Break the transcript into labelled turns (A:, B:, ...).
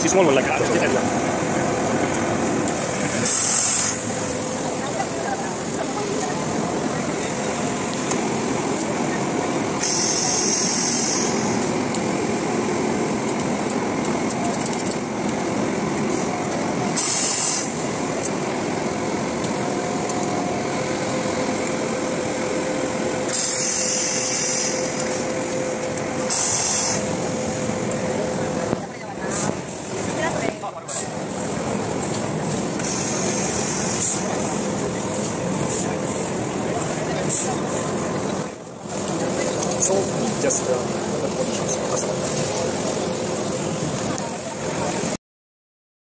A: si suonano la gara, that. This is one. So